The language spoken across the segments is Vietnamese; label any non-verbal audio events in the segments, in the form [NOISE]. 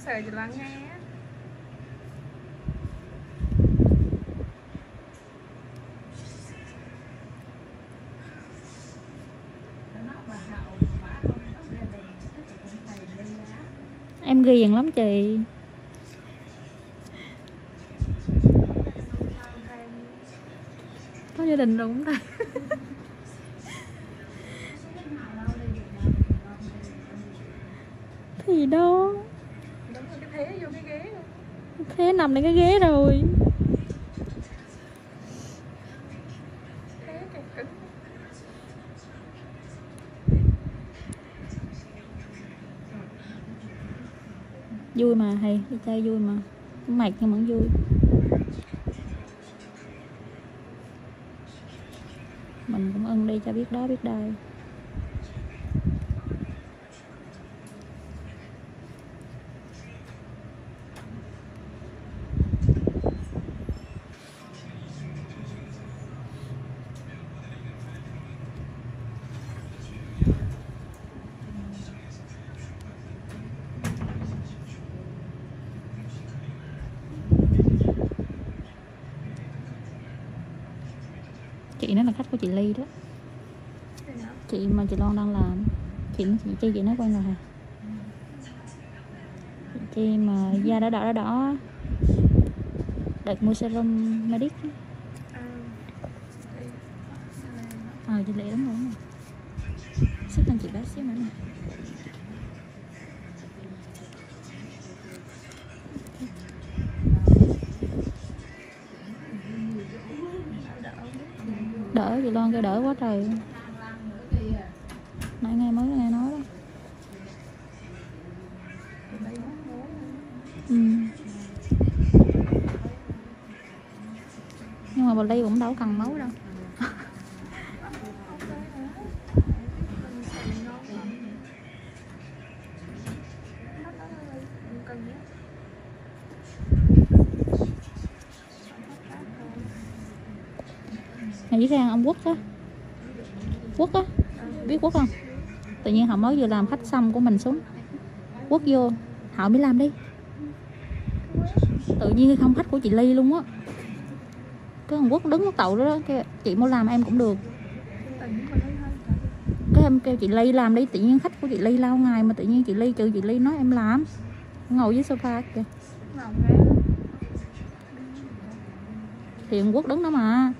sợ chị lắng nghe em ghiền lắm chị. Có gia đình rồi. Cũng [LAUGHS] ta thì đâu thế vô cái ghế thế nằm lên cái ghế rồi. Vui mà hay đi chơi vui mà. Mệt nhưng vẫn vui. Mình cũng ưng đi cho biết đó biết đây chị nó là khách của chị ly đó. Chị mà chị Loan đang làm chị chị chi chị nói quen rồi hả? Chị chi mà da đỏ đỏ đỏ đỏ đợt mua serum medic ờ À, chị lệ lắm luôn sức rồi chị bé xíu nữa nè. Đỡ chị Loan kêu đỡ quá trời. Nãy nghe mới nghe nói đó. Ừ. nhưng mà bà ly cũng đâu cần máu đâu. Nghĩ ra ông quốc á. Quốc á biết quốc không? Tự nhiên họ mới vừa làm khách xong của mình xuống. Quốc vô họ mới làm đi. Tự nhiên không khách của chị ly luôn á. Cái ông quốc đứng mất tậu đó, đó cái chị muốn làm em cũng được. Cái em kêu chị ly làm đi tự nhiên khách của chị ly lao ngày mà tự nhiên chị ly trừ chị ly nói em làm. Ngồi dưới sofa kìa. Thì quốc đứng đó mà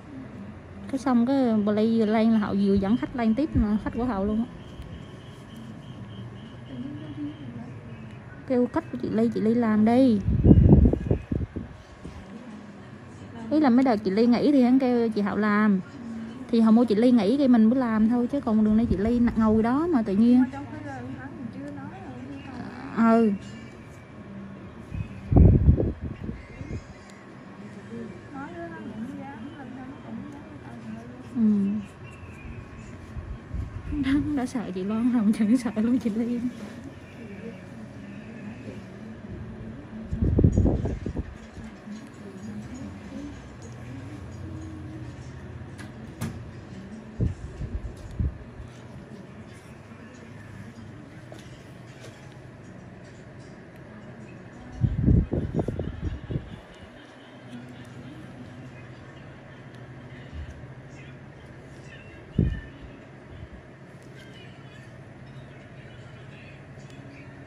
cái xong cái bà ly vừa lên là hậu vừa dẫn khách lên tiếp mà khách của hậu luôn á. Kêu khách của chị ly chị ly làm đi. Ý là mấy đợt chị ly nghỉ thì hắn kêu chị hậu làm. Thì họ mua chị ly nghỉ cái mình mới làm thôi chứ còn đường này chị ly ngồi đó mà tự nhiên. Ừ đã, đã sợ chị Loan rồi chẳng sợ luôn chị Ly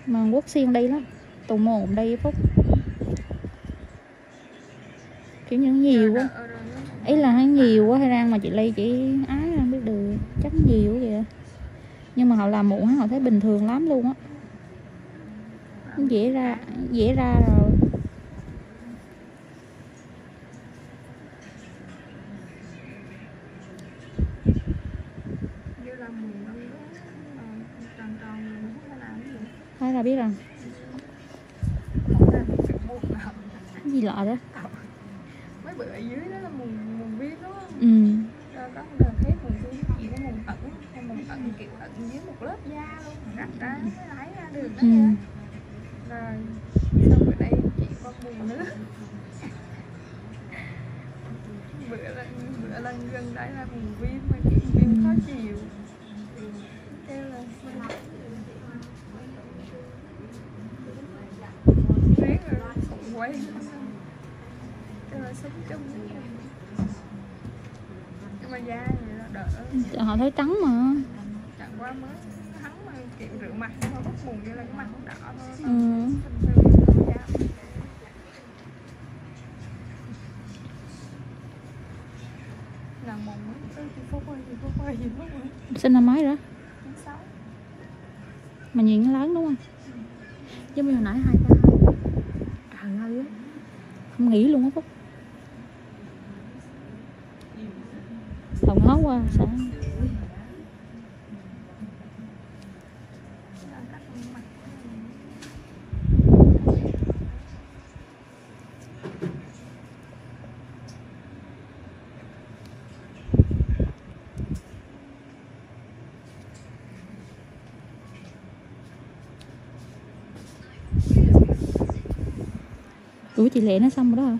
mà quốc xiên đi lắm. Tù mồ cũng đi phúc. Kiểu như nhiều quá. ý là hay nhiều quá hay răng mà chị ly chỉ ái ra biết được. Chắc nhiều kìa nhưng mà họ làm muộn họ thấy bình thường lắm luôn á. Dễ ra dễ ra rồi là biết rồi cái gì lọ đó mấy bữa ở dưới đó là mùng mùng đúng không ừ. Có một đợt hết mùng viêm chỉ có mùng ẩn hay mùng ẩn kiểu ẩn dưới một lớp da luôn rạch ra lấy ra được đó ừ. nha rồi xong bữa đây chỉ có mùng nữa. Bữa lần bữa lần gần đây là mùng viêm mà kiểu viêm khó chịu kêu là đi. Cho là sống chung với nhau. nhưng mà da thì đỡ. Họ thấy trắng mà. Chẳng qua mới. Hắn mà kiểu rửa mặt thôi bắt buồn như là cái mặt không đỏ thôi. Ừ. bình thường da là mùng ơi chị phúc ơi chị phúc ơi chị phúc ơi. Sinh năm mấy sáu mà nhìn nó lớn đúng không? Giống như hồi nãy hai ca trời ơi á không nghĩ luôn á phúc. Hồng hố qua sao da cắt mặt ủa chị lệ nó xong rồi đó hả?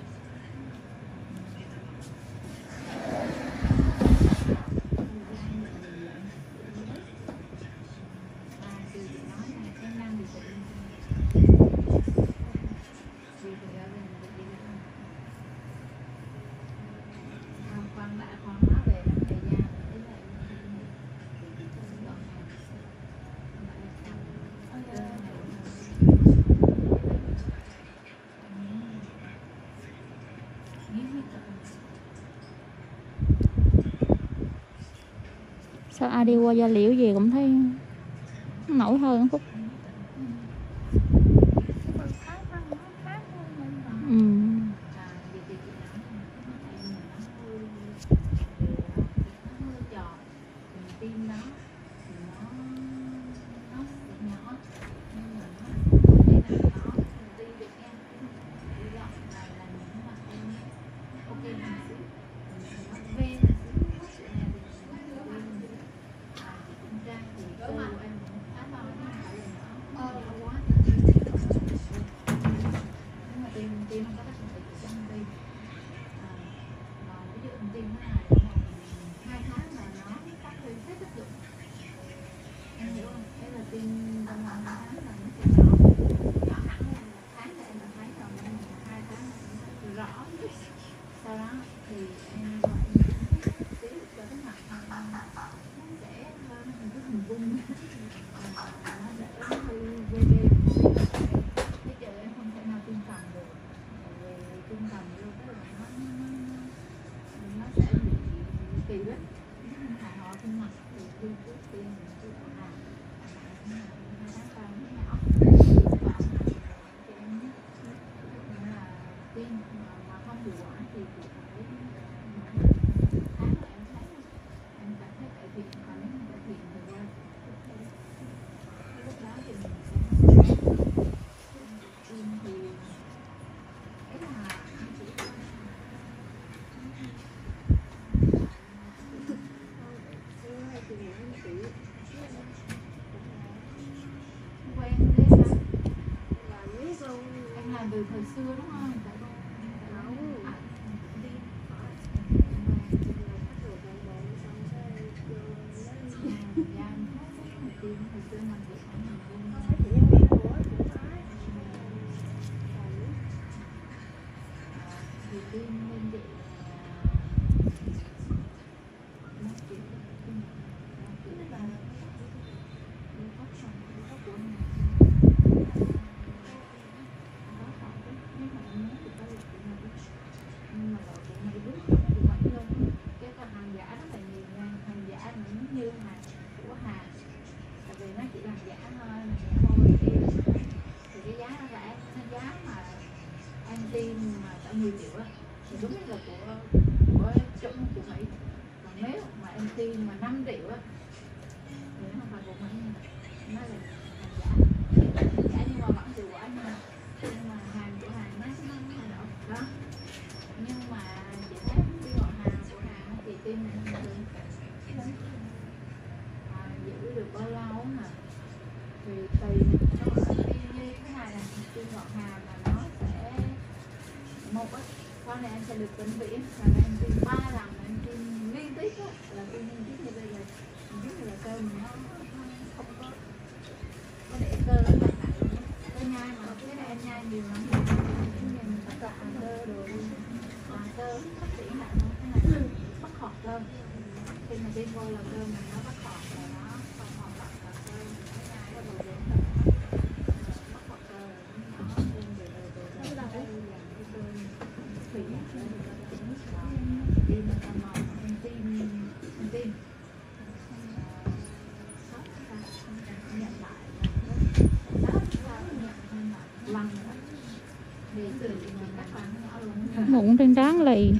Sao ai đi qua gia liễu gì cũng thấy nổi hơn phút Thank you thì em gọi em tí cho cái mặt nó sẽ hơn hình thức hình vuông nó để nó hơi quê đê cái chợ em không thể nào tinh cầm được bởi vì tinh cầm vô cái là nó nó nó sẽ bị kỳ lắm hại họ trên mặt thì khi trước tiên mình cứ ở hàng hai tháng sau nó nhỏ và cho em nhé nghĩa là tiên mà, mà không hiệu quả thì chị phải tháng là em thấy em cảm thấy cải thiện và nếu không cải thiện thì qua lúc đó thì mình sẽ tiên thì ấy là em chỉ quen đấy ra em làm từ thời xưa đúng không Dạ vâng. À, đi dạ em thấy rất là tiên hồi xưa mình được ở mình cũng thì tiên lên chị nó chỉ nó chỉ là đi có phòng có của nhà có phòng cái nếu mà em muốn thì có được của nhà nhưng mà đội của mày bước thì vẫn luôn cái con hàng giả rất là nhiều nha hàng giả cũng như hàng của hàng tại vì nó chỉ làm giả thôi mà giả thôi thì thì cái giá nó rẻ cái giá mà em mà cả 10 triệu á thì đúng là của của chung của Mỹ. Còn nếu mà em tin mà 5 triệu á thì nó không phải của Mỹ nó là hàng giả. Giả nhưng mà vẫn hiệu quả nha. Nhưng mà hàng của hàng nó nó nó thay đổi. Đó. Nhưng mà chị thấy cái ngọn hàng của hàng thì tin là được à, giữ được bao lâu hả? Thì tùy nó ở như như thế này là tiên ngọn hàng con này em sẽ được tính viễn và em trên ba lần em trên liên tiếp đó, là trên liên tiếp như bây giờ mình biết là cơ mình nó không có có để cơ nó chặt lại. Cơ nhai mà cái này em nhai nhiều lắm. Mình phải cọ cơ rồi cơ phát triển lại nó cái này bất hợp cơ khi mà đi vô là cơ mình trên